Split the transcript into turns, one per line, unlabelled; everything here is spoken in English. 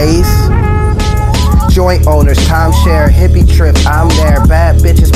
space. Joint owners, timeshare, hippie trip, I'm there. Bad bitches